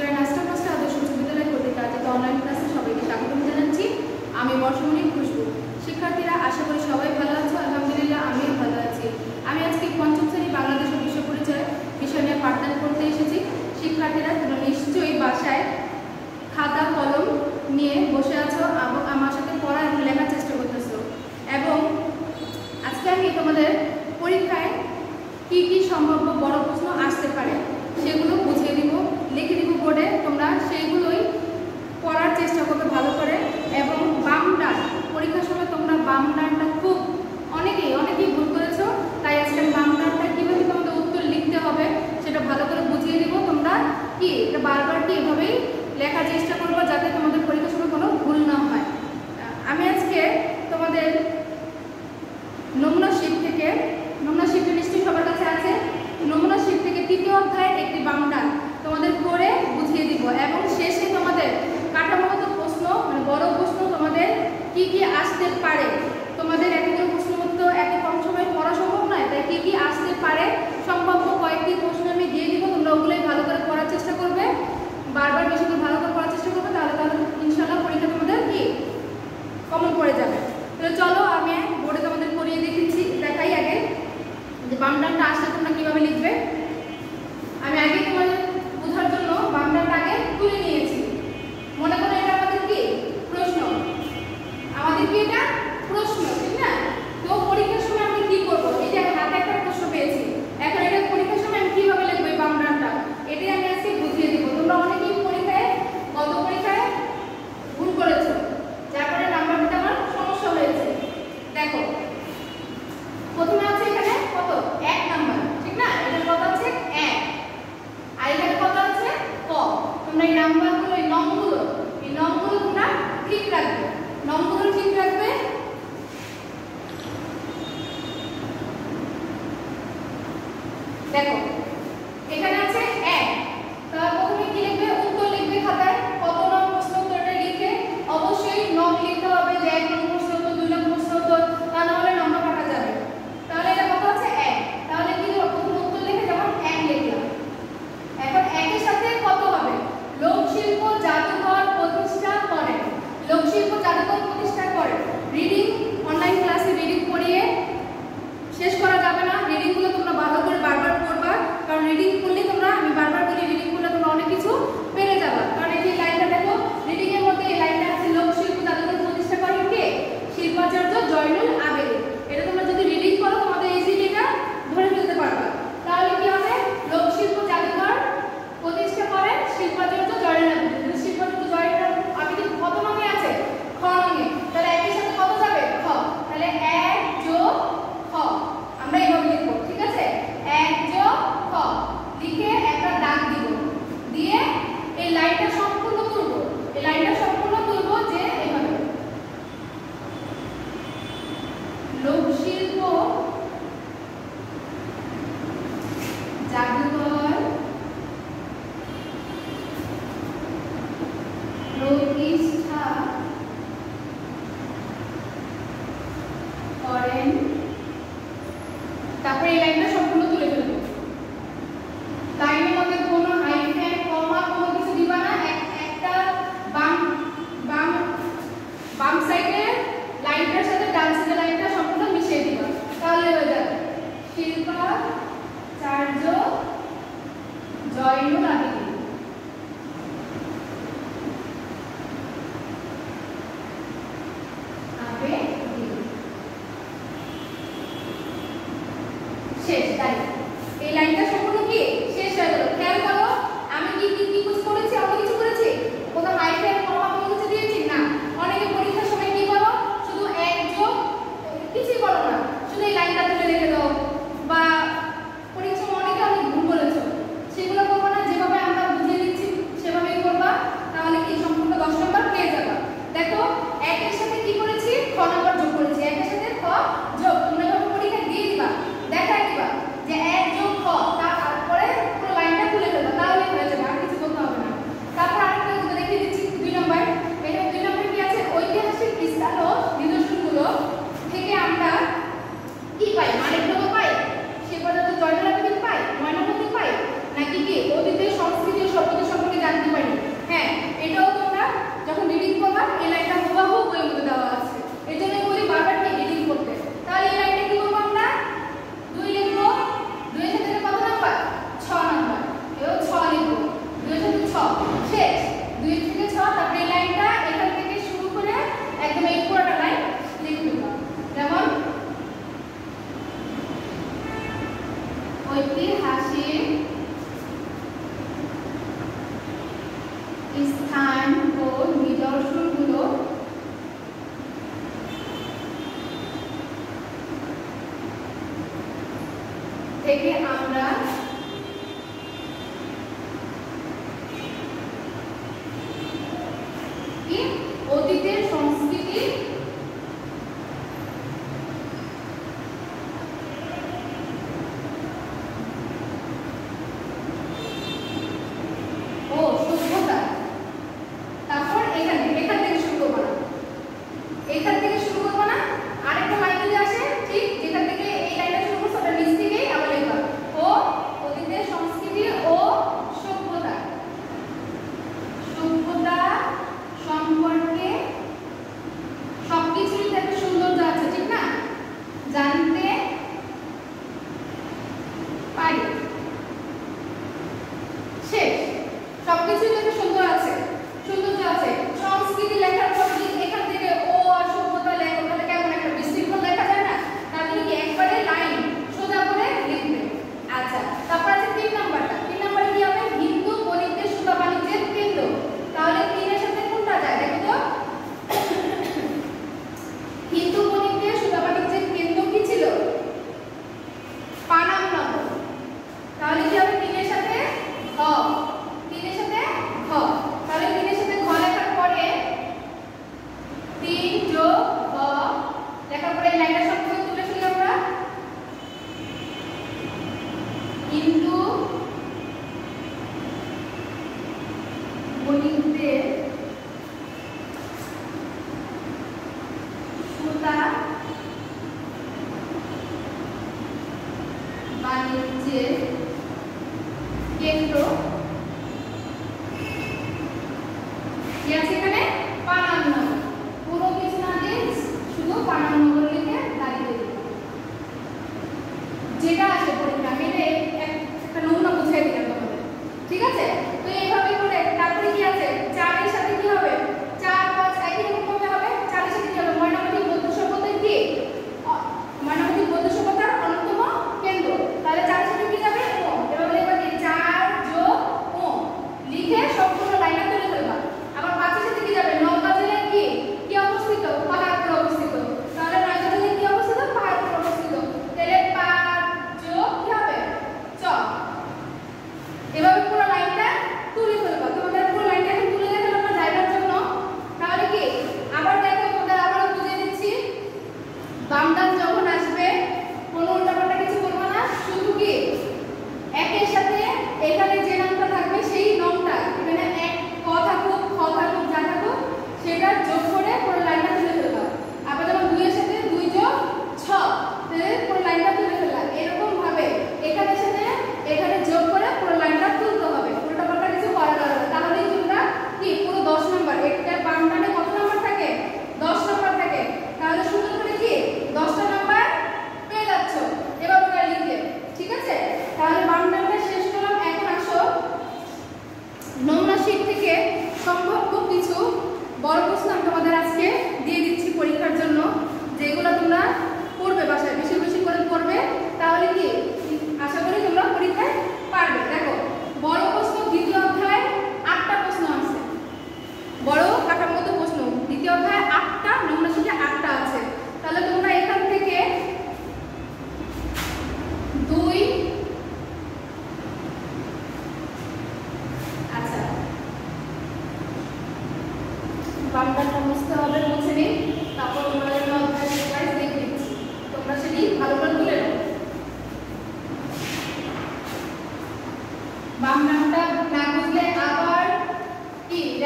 You're an astrophysicist. David দেখো এখানে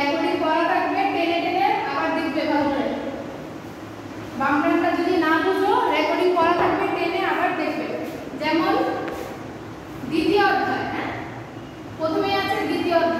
ব্যাকওয়ার্ডে করা থাকবে, টেনে টেনে আবার দেখবে ভাববে বাম ডানটা যদি না বুঝো রেকর্ডিং করা থাকবে, টেনে আবার দেখবে। যেমন দ্বিতীয় অধ্যায় হ্যাঁ? প্রথমেই আছে দ্বিতীয় অধ্যায়।